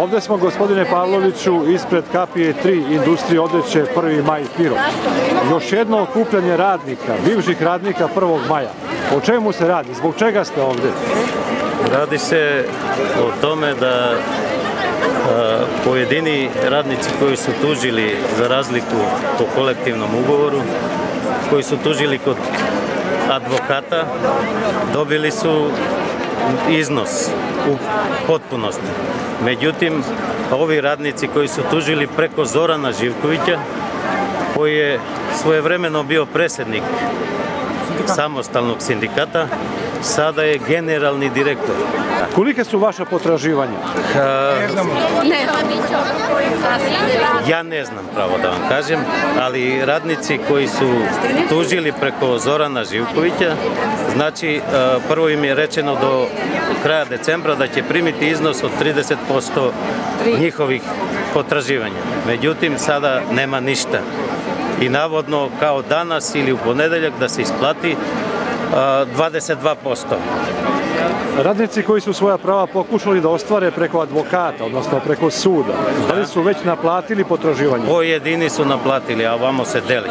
Ovde smo, gospodine Pavloviću, ispred kapije 3 industrije odeće 1. maj Pirot. Još jedno okupljanje radnika, bivših radnika 1. maja. O čemu se radi? Zbog čega ste ovde? Radi se o tome da a, pojedini radnici koji su tužili za razliku po kolektivnom ugovoru, koji su tužili kod advokata, dobili su износ у потпуност. Меѓутим, ови радници кои се тужили преко Зорана Живковиќа, кој е своевремено био преседник самосталног синдиката, sada je generalni direktor. Kolike su vaša potraživanja? Ja ne znam pravo da vam kažem, ali radnici koji su tužili preko Zorana Živkovića, znači prvo im je rečeno do kraja decembra da će primiti iznos od 30% njihovih potraživanja. Međutim, sada nema ništa. I navodno kao danas ili u ponedeljak da se isplati 22%. Radnici koji su svoja prava pokušali da ostvare preko advokata, odnosno preko suda, da li su već naplatili potraživanje? Pojedini su naplatili, a vamo se deli.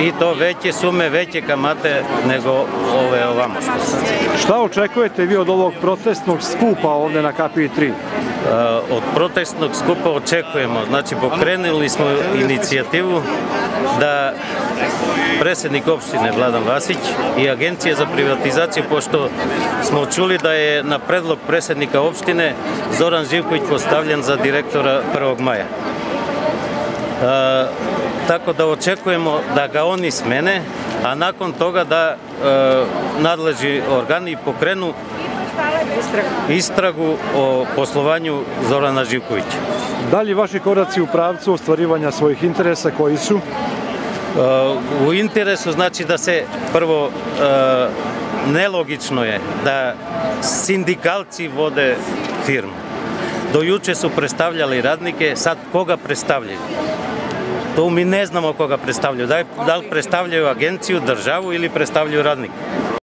I to veće sume, veće kamate nego ove ovamo što. Šta očekujete vi od ovog protestnog skupa ovde na kapiji 3? Od protestnog skupa očekujemo, znači pokrenuli smo inicijativu da predsjednik opštine Vladan Vasić i Agencija za privatizaciju, pošto smo čuli da je na predlog predsjednika opštine Zoran Živković postavljen za direktora 1. maja. E, tako da očekujemo da ga oni smene, a nakon toga da e, nadleži organi pokrenu istragu o poslovanju Zorana Živkovića. Da li vaši koraci u pravcu ostvarivanja svojih interesa koji su? во интересу значи да се прво нелогично е да синдикалци воде фирма. До јуче су представљали раднике, сад кога представљају? Тоа ми не знамо кога представљају, дали представљају агенцију, државу или представљају радник.